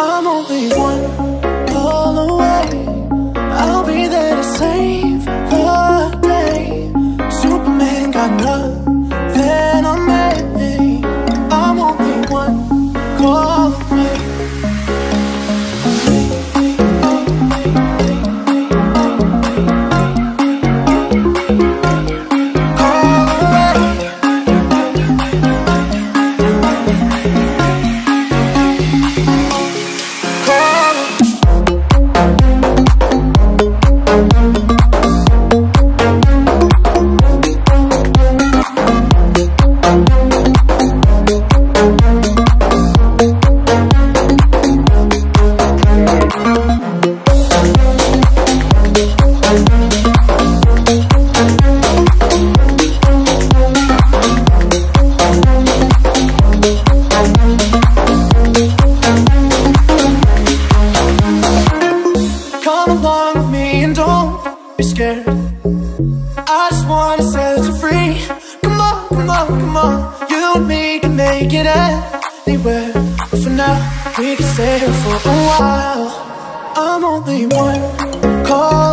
I'm only one call away. I'll be there to save the day. Superman got nothing Come along with me and don't be scared. I just wanna set you free. Come on, come on, come on. You and me can make it anywhere. But for now, we can stay here for a while. I'm only one call.